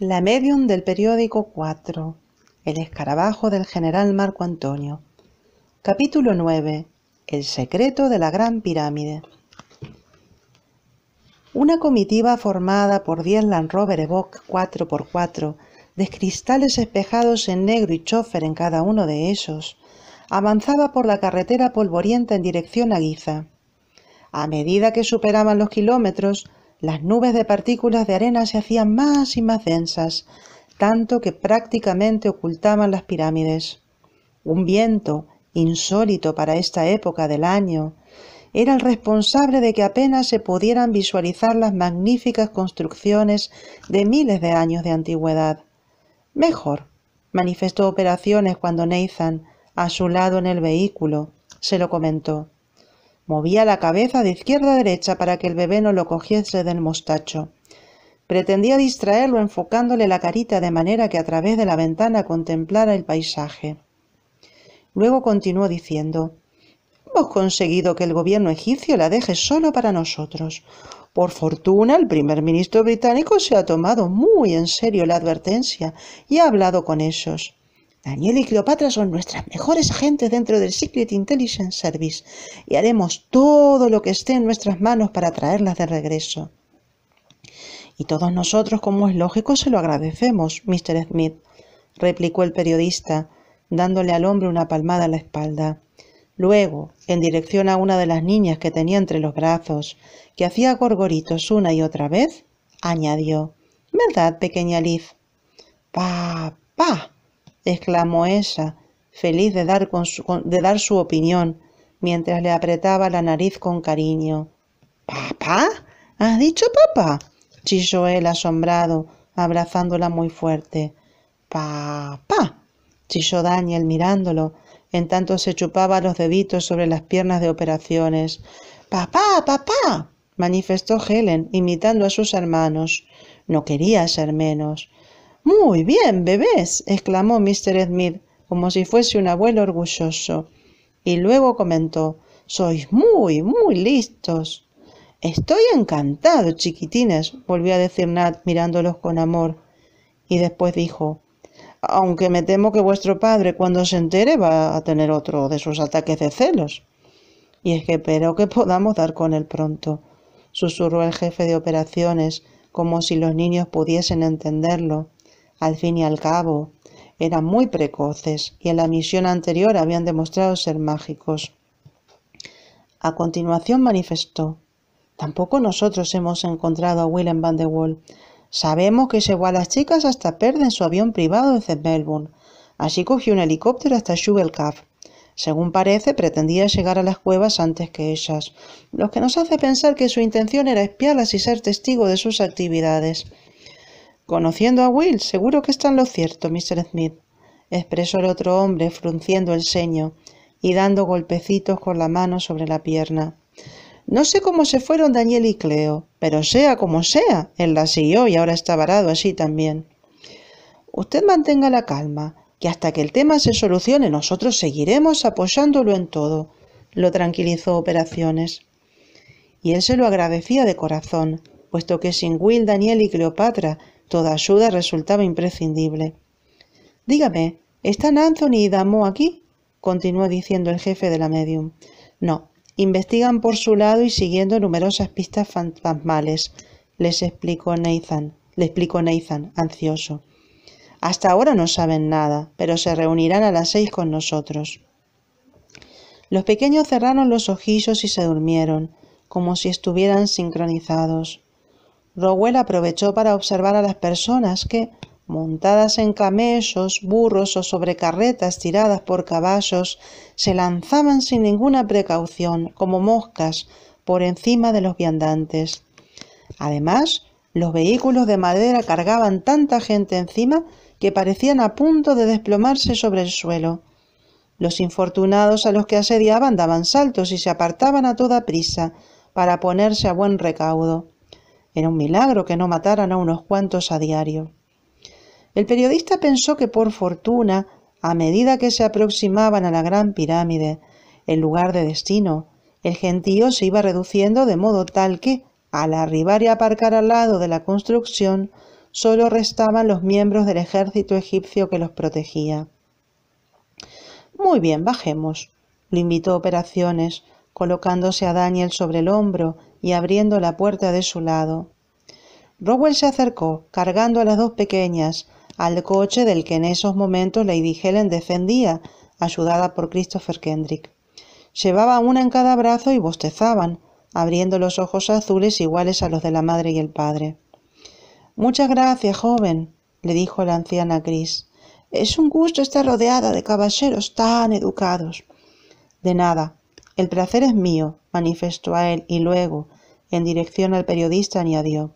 La medium del periódico 4. El escarabajo del general Marco Antonio. Capítulo 9. El secreto de la Gran Pirámide. Una comitiva formada por 10 Land Rover Evoque 4x4, de cristales espejados en negro y chofer en cada uno de ellos, avanzaba por la carretera polvorienta en dirección a Guiza. A medida que superaban los kilómetros, las nubes de partículas de arena se hacían más y más densas, tanto que prácticamente ocultaban las pirámides. Un viento, insólito para esta época del año, era el responsable de que apenas se pudieran visualizar las magníficas construcciones de miles de años de antigüedad. Mejor, manifestó Operaciones cuando Nathan, a su lado en el vehículo, se lo comentó. Movía la cabeza de izquierda a derecha para que el bebé no lo cogiese del mostacho. Pretendía distraerlo enfocándole la carita de manera que a través de la ventana contemplara el paisaje. Luego continuó diciendo, Hemos conseguido que el gobierno egipcio la deje solo para nosotros. Por fortuna, el primer ministro británico se ha tomado muy en serio la advertencia y ha hablado con ellos. Daniel y Cleopatra son nuestras mejores agentes dentro del Secret Intelligence Service y haremos todo lo que esté en nuestras manos para traerlas de regreso. Y todos nosotros, como es lógico, se lo agradecemos, Mr. Smith, replicó el periodista, dándole al hombre una palmada en la espalda. Luego, en dirección a una de las niñas que tenía entre los brazos, que hacía gorgoritos una y otra vez, añadió, ¿Verdad, pequeña Liz? Exclamó ella, feliz de dar, su, de dar su opinión, mientras le apretaba la nariz con cariño. ¿Papá? ¿Has dicho papá? chilló él asombrado, abrazándola muy fuerte. Papá, chilló Daniel mirándolo, en tanto se chupaba los deditos sobre las piernas de operaciones. Papá, papá, manifestó Helen, imitando a sus hermanos. No quería ser menos. Muy bien, bebés, exclamó Mr. Smith, como si fuese un abuelo orgulloso. Y luego comentó, sois muy, muy listos. Estoy encantado, chiquitines, volvió a decir Nat mirándolos con amor. Y después dijo, aunque me temo que vuestro padre cuando se entere va a tener otro de sus ataques de celos. Y es que espero que podamos dar con él pronto, susurró el jefe de operaciones, como si los niños pudiesen entenderlo. Al fin y al cabo, eran muy precoces y en la misión anterior habían demostrado ser mágicos. A continuación manifestó, tampoco nosotros hemos encontrado a Willem van de Wall. Sabemos que llevó a las chicas hasta Perth en su avión privado desde Melbourne. Allí cogió un helicóptero hasta Cave. Según parece, pretendía llegar a las cuevas antes que ellas, lo que nos hace pensar que su intención era espiarlas y ser testigo de sus actividades. Conociendo a Will, seguro que está en lo cierto, Mr. Smith, expresó el otro hombre, frunciendo el ceño y dando golpecitos con la mano sobre la pierna. No sé cómo se fueron Daniel y Cleo, pero sea como sea, él la siguió y ahora está varado así también. Usted mantenga la calma, que hasta que el tema se solucione nosotros seguiremos apoyándolo en todo, lo tranquilizó Operaciones. Y él se lo agradecía de corazón, puesto que sin Will, Daniel y Cleopatra Toda ayuda resultaba imprescindible. Dígame, ¿están Anthony y Damo aquí? continuó diciendo el jefe de la medium. No, investigan por su lado y siguiendo numerosas pistas fantasmales, les explicó Nathan, le explicó Nathan, ansioso. Hasta ahora no saben nada, pero se reunirán a las seis con nosotros. Los pequeños cerraron los ojillos y se durmieron, como si estuvieran sincronizados. Rowell aprovechó para observar a las personas que, montadas en camellos, burros o sobre carretas tiradas por caballos, se lanzaban sin ninguna precaución, como moscas, por encima de los viandantes. Además, los vehículos de madera cargaban tanta gente encima que parecían a punto de desplomarse sobre el suelo. Los infortunados a los que asediaban daban saltos y se apartaban a toda prisa para ponerse a buen recaudo. Era un milagro que no mataran a unos cuantos a diario. El periodista pensó que por fortuna, a medida que se aproximaban a la gran pirámide, el lugar de destino, el gentío se iba reduciendo de modo tal que, al arribar y aparcar al lado de la construcción, solo restaban los miembros del ejército egipcio que los protegía. Muy bien, bajemos, le invitó Operaciones, colocándose a Daniel sobre el hombro y abriendo la puerta de su lado. Rowell se acercó, cargando a las dos pequeñas, al coche del que en esos momentos Lady Helen descendía, ayudada por Christopher Kendrick. Llevaba una en cada brazo y bostezaban, abriendo los ojos azules iguales a los de la madre y el padre. Muchas gracias, joven, le dijo la anciana Chris. Es un gusto estar rodeada de caballeros tan educados. De nada. El placer es mío, manifestó a él, y luego, en dirección al periodista, añadió.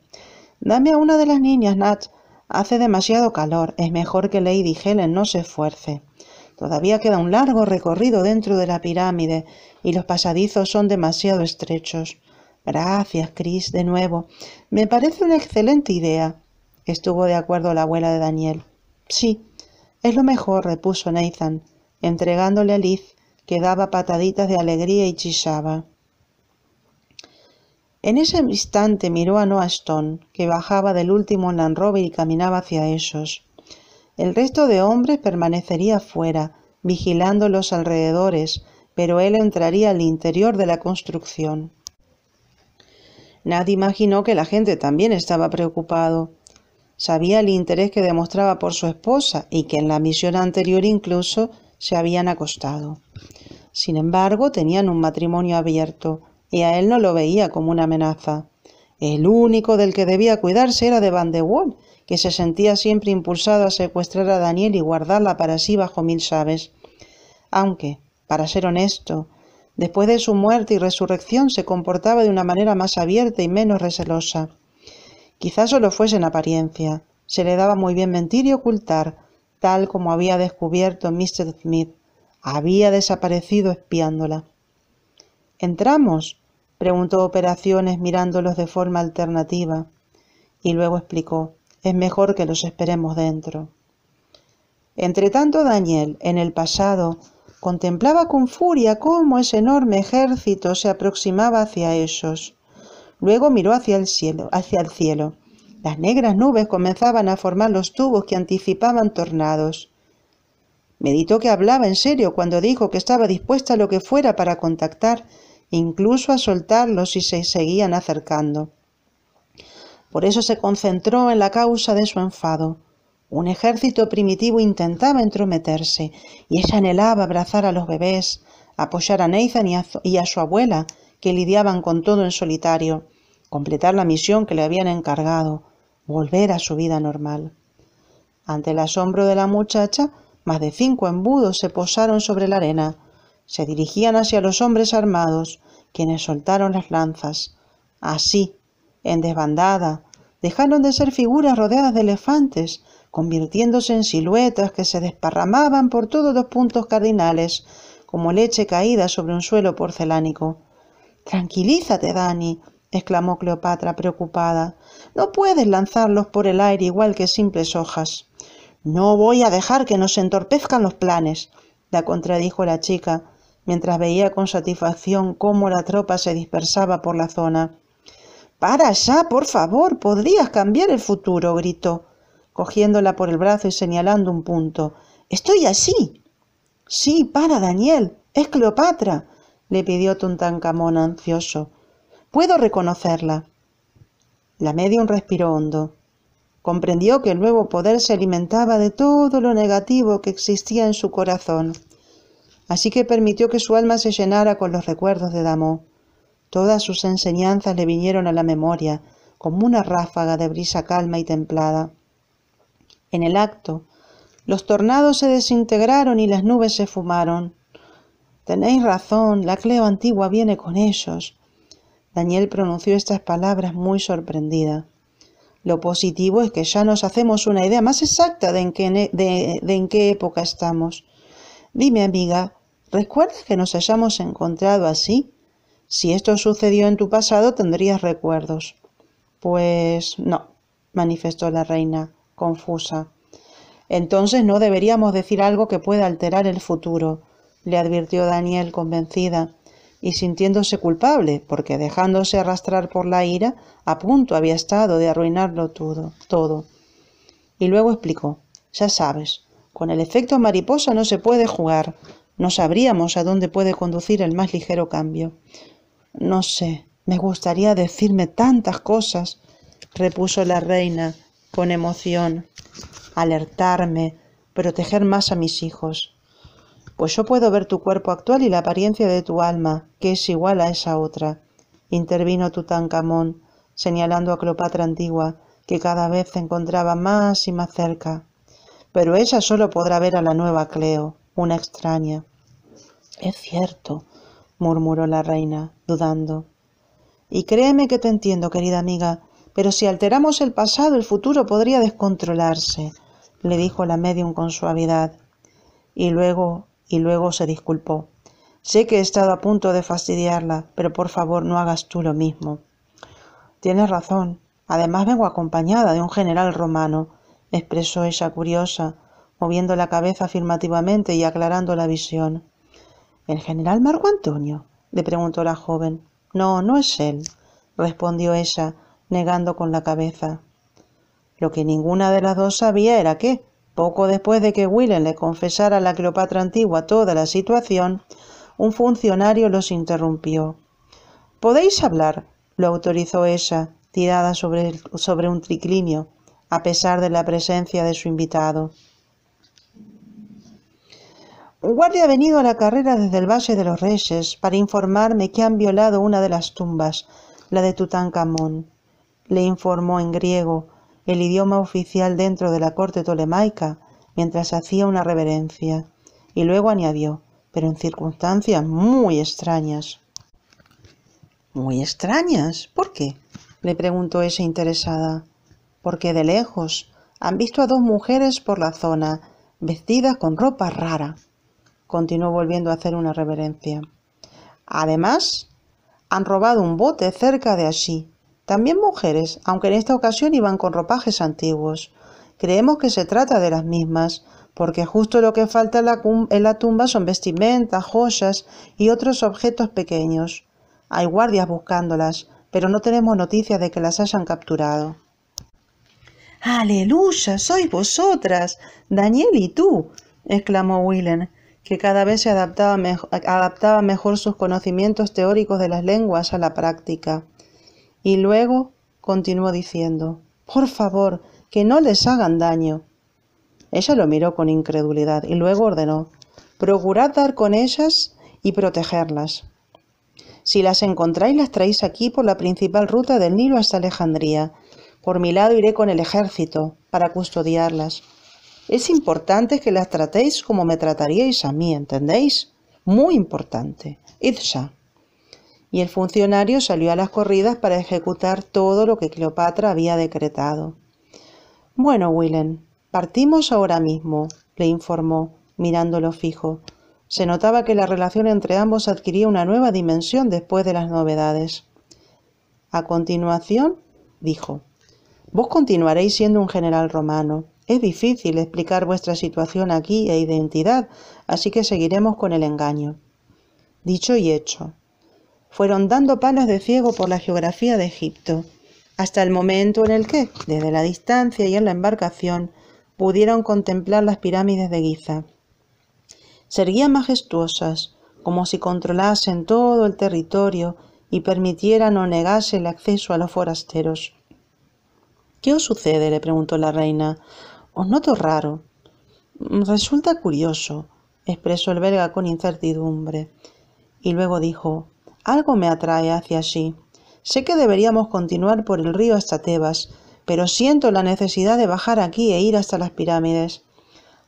Dame a una de las niñas, Nat. Hace demasiado calor. Es mejor que Lady Helen no se esfuerce. Todavía queda un largo recorrido dentro de la pirámide y los pasadizos son demasiado estrechos. Gracias, Chris, de nuevo. Me parece una excelente idea. Estuvo de acuerdo la abuela de Daniel. Sí, es lo mejor, repuso Nathan, entregándole a Liz, que daba pataditas de alegría y chillaba. En ese instante miró a Noah Stone, que bajaba del último Land Rover y caminaba hacia ellos. El resto de hombres permanecería fuera, vigilando los alrededores, pero él entraría al interior de la construcción. Nadie imaginó que la gente también estaba preocupado. Sabía el interés que demostraba por su esposa y que en la misión anterior incluso se habían acostado. Sin embargo, tenían un matrimonio abierto y a él no lo veía como una amenaza. El único del que debía cuidarse era de Van de Waal, que se sentía siempre impulsado a secuestrar a Daniel y guardarla para sí bajo mil llaves. Aunque, para ser honesto, después de su muerte y resurrección se comportaba de una manera más abierta y menos recelosa. Quizás solo fuese en apariencia. Se le daba muy bien mentir y ocultar, tal como había descubierto Mr. Smith. Había desaparecido espiándola. ¿Entramos? Preguntó Operaciones mirándolos de forma alternativa. Y luego explicó. Es mejor que los esperemos dentro. Entretanto, Daniel, en el pasado, contemplaba con furia cómo ese enorme ejército se aproximaba hacia ellos. Luego miró hacia el cielo, hacia el cielo. Las negras nubes comenzaban a formar los tubos que anticipaban tornados. Meditó que hablaba en serio cuando dijo que estaba dispuesta a lo que fuera para contactar, incluso a soltarlos si se seguían acercando. Por eso se concentró en la causa de su enfado. Un ejército primitivo intentaba entrometerse y ella anhelaba abrazar a los bebés, apoyar a Nathan y a, y a su abuela, que lidiaban con todo en solitario, completar la misión que le habían encargado, volver a su vida normal. Ante el asombro de la muchacha, más de cinco embudos se posaron sobre la arena. Se dirigían hacia los hombres armados, quienes soltaron las lanzas. Así, en desbandada, dejaron de ser figuras rodeadas de elefantes, convirtiéndose en siluetas que se desparramaban por todos los puntos cardinales, como leche caída sobre un suelo porcelánico. Tranquilízate, Dani, exclamó Cleopatra preocupada. No puedes lanzarlos por el aire igual que simples hojas. No voy a dejar que nos entorpezcan los planes, la contradijo la chica, mientras veía con satisfacción cómo la tropa se dispersaba por la zona. Para ya, por favor, podrías cambiar el futuro, gritó, cogiéndola por el brazo y señalando un punto. Estoy así. Sí, para, Daniel. Es Cleopatra, le pidió Tuntancamón ansioso. Puedo reconocerla. La medium respiró hondo. Comprendió que el nuevo poder se alimentaba de todo lo negativo que existía en su corazón. Así que permitió que su alma se llenara con los recuerdos de Damó. Todas sus enseñanzas le vinieron a la memoria, como una ráfaga de brisa calma y templada. En el acto, los tornados se desintegraron y las nubes se fumaron. Tenéis razón, la Cleo antigua viene con ellos. Daniel pronunció estas palabras muy sorprendida. Lo positivo es que ya nos hacemos una idea más exacta de en qué, de, de en qué época estamos. Dime, amiga, ¿recuerdas que nos hayamos encontrado así? Si esto sucedió en tu pasado, tendrías recuerdos. Pues no, manifestó la reina, confusa. Entonces no deberíamos decir algo que pueda alterar el futuro, le advirtió Daniel convencida, y sintiéndose culpable, porque dejándose arrastrar por la ira, a punto había estado de arruinarlo todo. todo. y luego explicó. Ya sabes, con el efecto mariposa no se puede jugar. No sabríamos a dónde puede conducir el más ligero cambio. No sé, me gustaría decirme tantas cosas, repuso la reina con emoción, alertarme, proteger más a mis hijos. Pues yo puedo ver tu cuerpo actual y la apariencia de tu alma, que es igual a esa otra, intervino Tutankamón, señalando a Cleopatra antigua, que cada vez se encontraba más y más cerca. Pero ella solo podrá ver a la nueva Cleo, una extraña. Es cierto, murmuró la reina, dudando. Y créeme que te entiendo, querida amiga, pero si alteramos el pasado, el futuro podría descontrolarse, le dijo la medium con suavidad. Y luego, y luego se disculpó. Sé que he estado a punto de fastidiarla, pero por favor no hagas tú lo mismo. Tienes razón. Además vengo acompañada de un general romano, expresó ella curiosa, moviendo la cabeza afirmativamente y aclarando la visión. ¿El general Marco Antonio? le preguntó la joven. No, no es él, respondió ella, negando con la cabeza. Lo que ninguna de las dos sabía era que, poco después de que Willem le confesara a la Cleopatra antigua toda la situación, un funcionario los interrumpió. Podéis hablar, lo autorizó ella, tirada sobre, sobre un triclinio, a pesar de la presencia de su invitado. Un guardia ha venido a la carrera desde el Valle de los Reyes para informarme que han violado una de las tumbas, la de Tutankamón. Le informó en griego, el idioma oficial dentro de la corte tolemaica, mientras hacía una reverencia, y luego añadió, pero en circunstancias muy extrañas. ¿Muy extrañas? ¿Por qué? le preguntó ella interesada. Porque de lejos han visto a dos mujeres por la zona, vestidas con ropa rara. Continuó volviendo a hacer una reverencia. Además, han robado un bote cerca de allí. También mujeres, aunque en esta ocasión iban con ropajes antiguos. Creemos que se trata de las mismas, porque justo lo que falta en la, tumba son vestimentas, joyas y otros objetos pequeños. Hay guardias buscándolas, pero no tenemos noticias de que las hayan capturado. Aleluya, sois vosotras, Daniel y tú, exclamó Willem, que cada vez se adaptaba, adaptaba mejor sus conocimientos teóricos de las lenguas a la práctica. Y luego continuó diciendo, Por favor, que no les hagan daño. Ella lo miró con incredulidad y luego ordenó, Procurad dar con ellas y protegerlas. Si las encontráis, las traéis aquí por la principal ruta del Nilo hasta Alejandría. Por mi lado iré con el ejército para custodiarlas. Es importante que las tratéis como me trataríais a mí, ¿entendéis? Muy importante. Id ya. Y el funcionario salió a las corridas para ejecutar todo lo que Cleopatra había decretado. Bueno, Willem, partimos ahora mismo, le informó, mirándolo fijo. Se notaba que la relación entre ambos adquiría una nueva dimensión después de las novedades. A continuación, dijo, Vos continuaréis siendo un general romano. Es difícil explicar vuestra situación aquí e identidad, así que seguiremos con el engaño. Dicho y hecho. Fueron dando palos de ciego por la geografía de Egipto, hasta el momento en el que, desde la distancia y en la embarcación, pudieron contemplar las pirámides de Giza se majestuosas, como si controlasen todo el territorio y permitieran o negasen el acceso a los forasteros. ¿Qué os sucede? le preguntó la reina. Os noto raro. Resulta curioso, expresó el belga con incertidumbre. Y luego dijo, algo me atrae hacia allí. Sé que deberíamos continuar por el río hasta Tebas, pero siento la necesidad de bajar aquí e ir hasta las pirámides,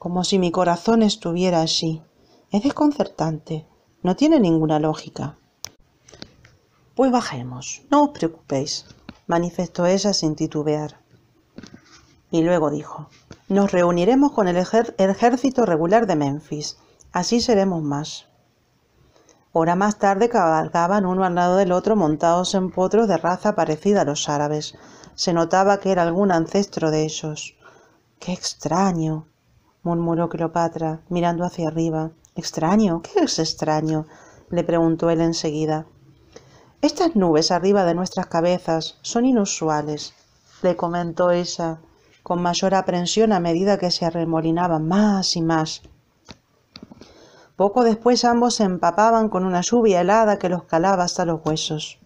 como si mi corazón estuviera allí. Es desconcertante. No tiene ninguna lógica. Pues bajemos. No os preocupéis, manifestó ella sin titubear. Y luego dijo, nos reuniremos con el, ejército regular de Memphis. Así seremos más. Hora más tarde cabalgaban uno al lado del otro montados en potros de raza parecida a los árabes. Se notaba que era algún ancestro de ellos. ¡Qué extraño! murmuró Cleopatra, mirando hacia arriba. ¿Extraño? ¿Qué es extraño? le preguntó él enseguida. Estas nubes arriba de nuestras cabezas son inusuales, le comentó ella, con mayor aprensión a medida que se arremolinaban más y más. Poco después ambos se empapaban con una lluvia helada que los calaba hasta los huesos.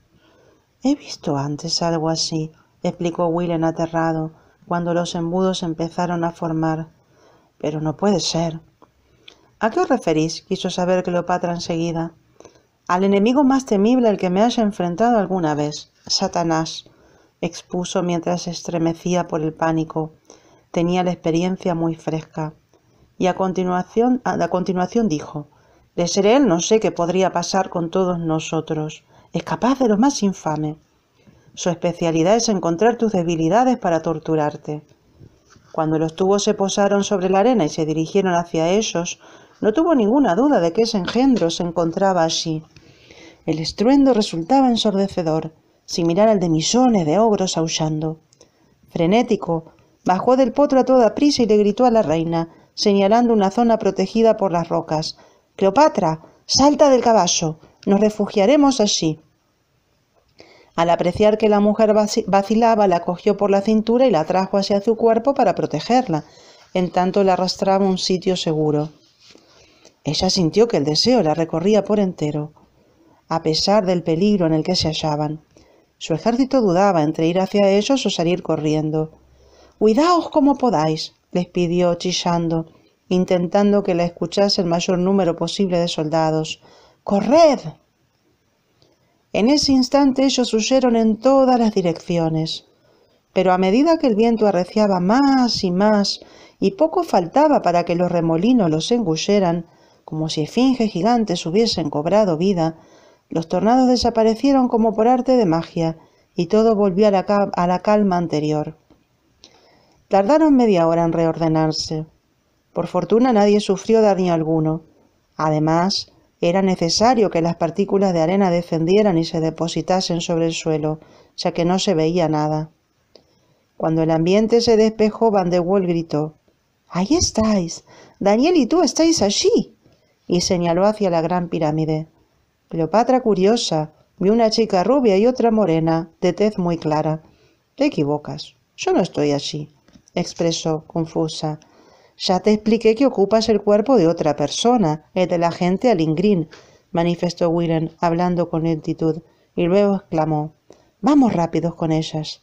He visto antes algo así, explicó Willen aterrado, cuando los embudos empezaron a formar. Pero no puede ser. ¿A qué os referís? quiso saber Cleopatra enseguida. Al enemigo más temible al que me haya enfrentado alguna vez, Satanás, expuso mientras se estremecía por el pánico. Tenía la experiencia muy fresca. Y a continuación, a continuación dijo, de ser él no sé qué podría pasar con todos nosotros. Es capaz de lo más infame. Su especialidad es encontrar tus debilidades para torturarte. Cuando los tubos se posaron sobre la arena y se dirigieron hacia ellos, no tuvo ninguna duda de que ese engendro se encontraba allí. El estruendo resultaba ensordecedor, similar al de millones de ogros aullando. Frenético, bajó del potro a toda prisa y le gritó a la reina, señalando una zona protegida por las rocas. Cleopatra, salta del caballo, nos refugiaremos allí. Al apreciar que la mujer vacilaba, la cogió por la cintura y la trajo hacia su cuerpo para protegerla, en tanto la arrastraba a un sitio seguro. Ella sintió que el deseo la recorría por entero, a pesar del peligro en el que se hallaban. Su ejército dudaba entre ir hacia ellos o salir corriendo. Cuidaos como podáis, les pidió chillando, intentando que la escuchase el mayor número posible de soldados. ¡Corred! En ese instante ellos huyeron en todas las direcciones. Pero a medida que el viento arreciaba más y más, y poco faltaba para que los remolinos los engulleran, como si esfinges gigantes hubiesen cobrado vida, los tornados desaparecieron como por arte de magia, y todo volvió a la, calma anterior. Tardaron media hora en reordenarse. Por fortuna nadie sufrió daño alguno. Además, era necesario que las partículas de arena descendieran y se depositasen sobre el suelo, ya que no se veía nada. Cuando el ambiente se despejó, Van de Wall gritó, Ahí estáis. Daniel y tú estáis allí. Y señaló hacia la gran pirámide. Cleopatra, curiosa, vio una chica rubia y otra morena, de tez muy clara. Te equivocas. Yo no estoy allí, expresó, confusa. Ya te expliqué que ocupas el cuerpo de otra persona, el de la gente Alingrin, manifestó Willen, hablando con lentitud, y luego exclamó, Vamos rápidos con ellas.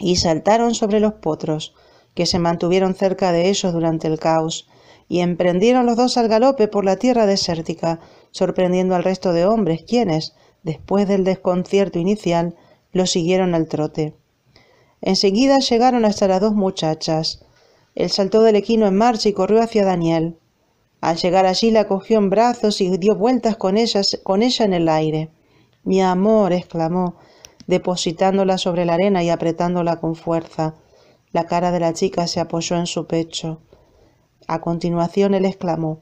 Y saltaron sobre los potros, que se mantuvieron cerca de ellos durante el caos, y emprendieron los dos al galope por la tierra desértica, sorprendiendo al resto de hombres, quienes, después del desconcierto inicial, lo siguieron al trote. Enseguida llegaron hasta las dos muchachas, él saltó del equino en marcha y corrió hacia Daniel. Al llegar allí la cogió en brazos y dio vueltas con, con ella en el aire. Mi amor, exclamó, depositándola sobre la arena y apretándola con fuerza. La cara de la chica se apoyó en su pecho. A continuación él exclamó,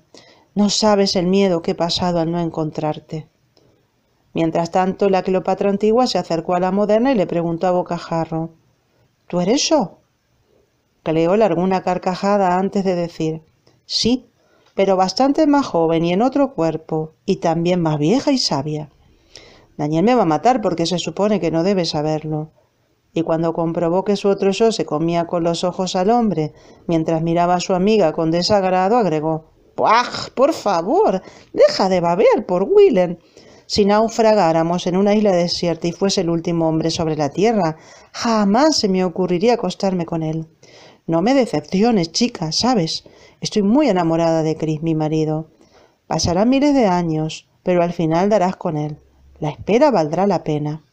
No sabes el miedo que he pasado al no encontrarte. Mientras tanto, la Cleopatra antigua se acercó a la moderna y le preguntó a bocajarro, ¿Tú eres yo? Cleo largó una carcajada antes de decir, sí, pero bastante más joven y en otro cuerpo, y también más vieja y sabia. Daniel me va a matar porque se supone que no debe saberlo. Y cuando comprobó que su otro yo se comía con los ojos al hombre, mientras miraba a su amiga con desagrado, agregó, ¡Puaj! Por favor, deja de baber por Willen. Si naufragáramos en una isla desierta y fuese el último hombre sobre la tierra, jamás se me ocurriría acostarme con él. No me decepciones, chica, ¿sabes? Estoy muy enamorada de Chris, mi marido. Pasarán miles de años, pero al final darás con él. La espera valdrá la pena.